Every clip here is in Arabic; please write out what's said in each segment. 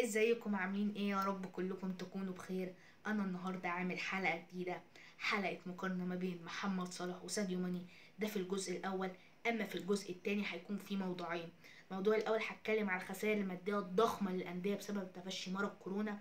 ازيكم؟ عاملين إيه؟ يا رب كلكم تكونوا بخير. أنا النهارده عامل حلقة جديدة حلقة مقارنة ما بين محمد صلاح وساديو ماني. ده في الجزء الأول. أما في الجزء الثاني هيكون في موضوعين. الموضوع الأول هتكلم على الخسائر المادية الضخمة للأندية بسبب تفشي مرض كورونا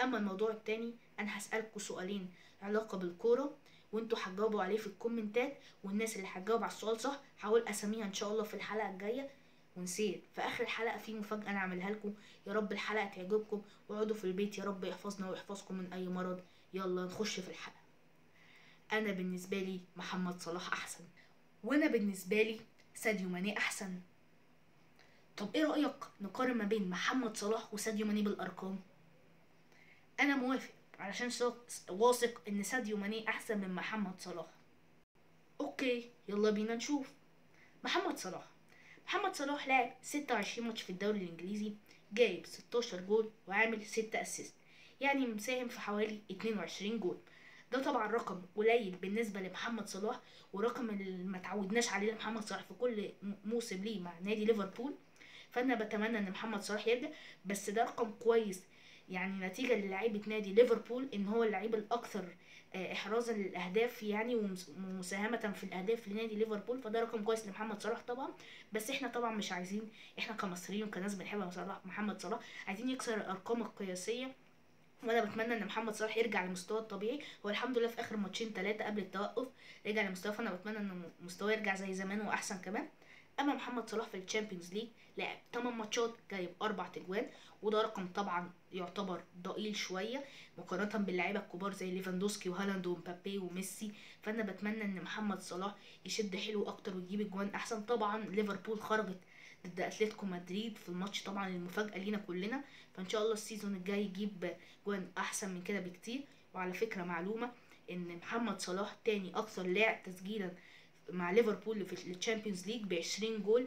أما الموضوع الثاني أنا هسألكم سؤالين علاقة بالكورة وانتوا هتجاوبوا عليه في الكومنتات والناس اللي هتجاوب على السؤال صح هقول أساميها إن شاء الله في الحلقة الجاية. ونسيت. في آخر الحلقة في مفاجأة أنا اعملها لكم. يا رب الحلقة تعجبكم. واقعدوا في البيت يا رب يحفظنا ويحفظكم من أي مرض. يلا نخش في الحلقة. أنا بالنسبة لي محمد صلاح أحسن. وأنا بالنسبة لي ساديو ماني أحسن. طب إيه رأيك نقارن ما بين محمد صلاح وساديو ماني بالأرقام؟ أنا موافق علشان واثق إن ساديو ماني أحسن من محمد صلاح. Okay يلا بينا نشوف. محمد صلاح. محمد صلاح لعب 26 ماتش في الدوري الإنجليزي جايب 16 جول وعامل 6 assist. يعني مساهم في حوالي 22 جول. ده طبعا رقم قليل بالنسبة لمحمد صلاح ورقم اللي ما تعودناش عليه لمحمد صلاح في كل موسم ليه مع نادي ليفربول. فأنا بتمنى إن محمد صلاح يرجع بس ده رقم كويس. يعني نتيجة للاعيبة نادي ليفربول إن هو اللعيب الأكثر احرازا للاهداف يعني ومس- ومساهمة في الأهداف لنادي ليفربول. فده رقم كويس لمحمد صلاح طبعا. بس إحنا طبعا مش عايزين إحنا كمصريين وكناس بنحب محمد صلاح عايزين يكسر الأرقام القياسية. وأنا بتمنى إن محمد صلاح يرجع لمستواه الطبيعي. هو الحمد لله في آخر ماتشين ثلاثة قبل التوقف رجع لمستواه. فأنا بتمنى إن مستواه يرجع زي زمان وأحسن كمان. أما محمد صلاح في الشامبيونز ليج لعب 8 ماتشات جايب 4 تجوان. وده رقم طبعا يعتبر ضئيل شوية مقارنة باللعيبة الكبار زي ليفاندوسكي وهالاند ومبابي وميسي. فأنا بتمنى إن محمد صلاح يشد حلو أكتر ويجيب اجوان أحسن. طبعا ليفربول خرجت ضد أتلتيكو مدريد في الماتش طبعا المفاجأة لينا كلنا. فإن شاء الله ال season الجاي يجيب جوان أحسن من كده بكتير. وعلى فكرة معلومة إن محمد صلاح تاني أكثر لاعب تسجيلا مع ليفربول في الشامبيونز ليج ب 20 جول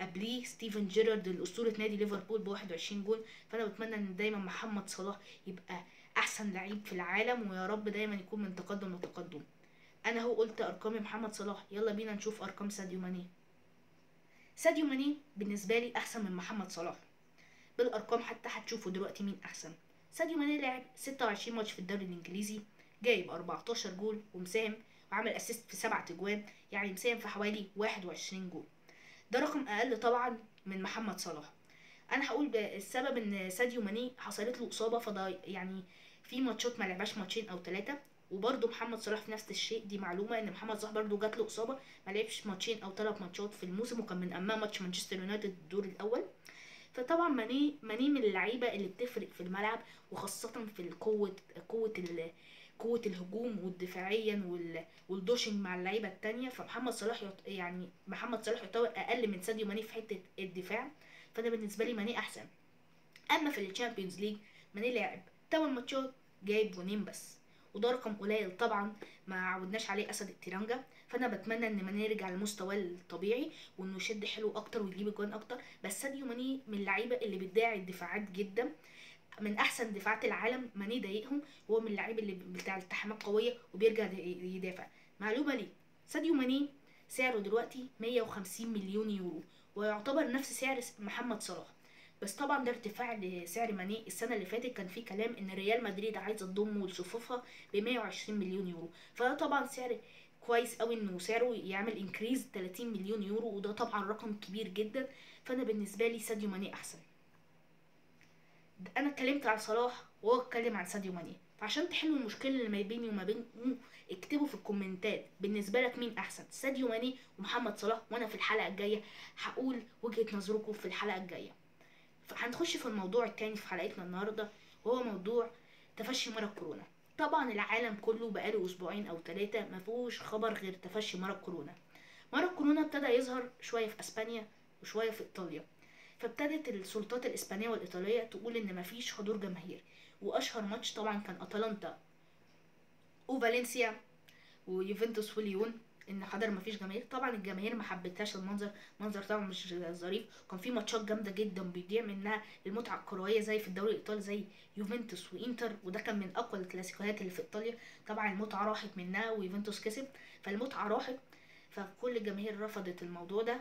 قبليه ستيفن جيرارد الاسطوره نادي ليفربول ب 21 جول فأنا بتمنى إن دايما محمد صلاح يبقى أحسن لعيب في العالم ويا رب دايما يكون من تقدم لتقدم. أنا هو قلت ارقام محمد صلاح. يلا بينا نشوف أرقام ساديو ماني. ساديو ماني بالنسبة لي أحسن من محمد صلاح. بالأرقام حتى هتشوفوا دلوقتي مين أحسن. ساديو ماني لعب 26 ماتش في الدوري الإنجليزي جايب 14 جول ومساهم وعمل assist في 7 تجوان يعني مساهم في حوالي 21 جول. ده رقم أقل طبعا من محمد صلاح. أنا هقول السبب إن ساديو ماني حصلت له إصابة فده يعني في ماتشات ما لعبهاش ماتشين أو ثلاثة وبرده محمد صلاح في نفس الشيء دي معلومة إن محمد صلاح برده جات له إصابة ما لعبش ماتشين أو ثلاث ماتشات في الموسم وكان من اهمها ماتش مانشستر يونايتد الدور الأول. فطبعا ماني ماني من اللعيبة اللي بتفرق في الملعب وخاصة في القوة قوة قوة الهجوم والدفاعيا وال... والدوشنج مع اللعيبة التانية. فمحمد صلاح. يعني محمد صلاح يعتبر أقل من ساديو ماني في حتة الدفاع. فأنا بالنسبة لي ماني أحسن. أما في الشامبيونز ليج ماني لعب. 8 ماتشات جايب جونين بس. وده رقم قليل طبعا. ما عودناش عليه أسد التيرانجا فأنا بتمنى إن ماني يرجع لمستواه الطبيعي وإنه يشد حلو أكتر ويجيب اجوان أكتر. بس ساديو ماني من اللعيبة اللي بتضايق الدفاعات جدا. من أحسن دفاعات العالم ماني ضايقهم وهو من اللعيبه اللي بتاع التحامات قوية وبيرجع يدافع. معلومة ليه؟ ساديو ماني سعره دلوقتي 150 مليون يورو ويعتبر نفس سعر محمد صلاح. بس طبعا ده ارتفاع لسعر ماني. السنة اللي فاتت كان في كلام إن ريال مدريد عايزه تضمه لصفوفها ب 120 مليون يورو. فده طبعا سعر كويس قوي إنه سعره يعمل increase 30 مليون يورو وده طبعا رقم كبير جدا. فأنا بالنسبة لي ساديو ماني أحسن. أنا اتكلمت عن صلاح وهو اتكلم عن ساديو ماني. فعشان تحلوا المشكلة اللي ما بيني وما بينه اكتبوا في الكومنتات بالنسبة لك مين أحسن ساديو ماني ومحمد صلاح وأنا في الحلقة الجاية هقول وجهة نظركم في الحلقة الجاية. فهنخش في الموضوع التاني في حلقتنا النهارده وهو موضوع تفشي مرض كورونا. طبعا العالم كله بقاله أسبوعين أو ثلاثة ما فيهوش خبر غير تفشي مرض كورونا. مرض كورونا ابتدى يظهر شوية في أسبانيا وشوية في إيطاليا. فابتدت السلطات الإسبانية والإيطالية تقول إن مفيش حضور جماهير وأشهر ماتش طبعا كان أتلانتا وفالنسيا ويوفنتوس وليون إن حضر مفيش جماهير طبعا الجماهير ما حبتهاش المنظر منظر طبعا مش ظريف كان في ماتشات جامدة جدا بيضيع منها المتعة الكروية زي في الدوري الإيطالي زي يوفنتوس وانتر وده كان من أقوى الكلاسيكوهات اللي في إيطاليا طبعا المتعة راحت منها ويوفنتوس كسب فالمتعة راحت فكل الجماهير رفضت الموضوع ده.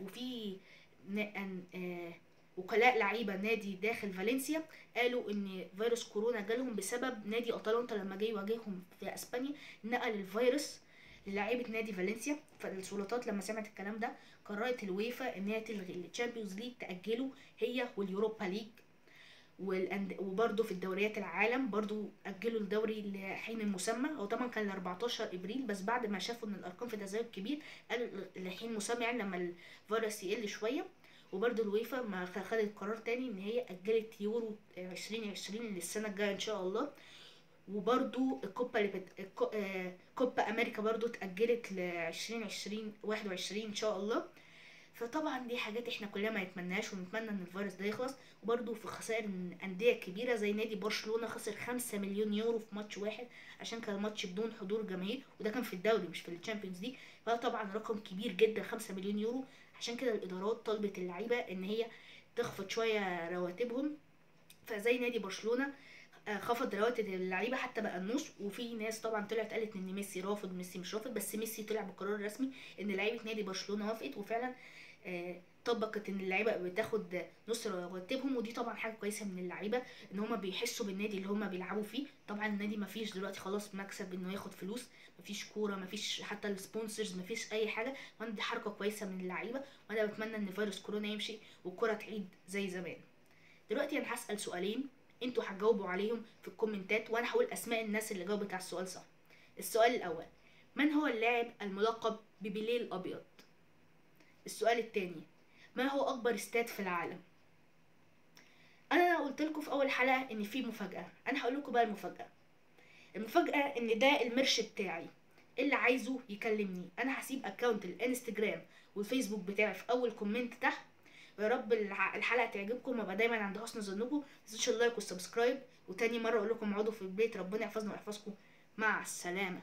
وفي. وكلاء لعيبة نادي داخل فالنسيا قالوا إن فيروس كورونا جالهم بسبب نادي اتلانتا لما جه يواجههم في أسبانيا نقل الفيروس للاعيبة نادي فالنسيا. فالسلطات لما سمعت الكلام ده قررت الويفا إن هي تلغي ال Champions League تأجله هي وال Europa League. والأند... وبرده في الدوريات العالم برضو أجلوا الدوري لحين مسمى هو طبعا كان ل 14 إبريل بس بعد ما شافوا إن الأرقام في تزايد كبير قالوا لحين مسمى يعني لما الفيروس يقل شوية. وبرده الويفا ما خدت قرار تاني إن هي أجلت يورو 2020 للسنة الجاية إن شاء الله. وبرضو الكوبا اللي بت... الكو... آه... كوبا أمريكا برضو اتأجلت ل 2020 21 إن شاء الله. فطبعا دي حاجات إحنا كلنا ما نتمناش ونتمنى إن الفيروس ده يخلص. وبرده في خسائر من انديه كبيره زي نادي برشلونة خسر 5 مليون يورو في ماتش واحد عشان كان ماتش بدون حضور جماهير وده كان في الدوري مش في ال Champions League. فطبعا رقم كبير جدا 5 مليون يورو. عشان كده الإدارات طلبت اللعيبة إن هي تخفض شوية رواتبهم. فزي نادي برشلونة خفض رواتب اللعيبة حتى بقى النص. وفي ناس طبعا طلعت قالت إن ميسي رافض ميسي مش رافض بس ميسي طلع بقرار رسمي إن لعيبة نادي برشلونة وافقت. وفعلا طبقت إن اللعيبة بتاخد نص رواتبهم ودي طبعا حاجة كويسة من اللعيبة إن هما بيحسوا بالنادي اللي هما بيلعبوا فيه. طبعا النادي ما فيش دلوقتي خلاص مكسب إنه ياخد فلوس ما فيش كورة ما فيش حتى ال sponsors ما فيش أي حاجة. وأنا دي حركة كويسة من اللعيبة وأنا بتمنى إن فيروس كورونا يمشي والكره تعود زي زمان. دلوقتي أنا هسأل سؤالين أنتوا هتجاوبوا عليهم في ال comments ات وأنا هقول أسماء الناس اللي جاوبت على السؤال صح. السؤال الأول من هو اللاعب الملقب ببيليه الابيض السؤال التاني ما هو أكبر استاد في العالم؟ أنا قلت لكم في أول حلقة إن في مفاجأة. أنا هقول لكم بقى المفاجأة. المفاجأة إن ده ال merch بتاعي اللي عايزه يكلمني. أنا هسيب account الإنستجرام والفيسبوك بتاعي في أول comment تحت. ويا رب الحلقة تعجبكم. وابقى دايما عند حسن ظنكم. متنسوش ال like وال subscribe. وتاني مرة أقول لكم اقعدوا في البيت. ربنا يحفظنا ويحفظكم. مع السلامة.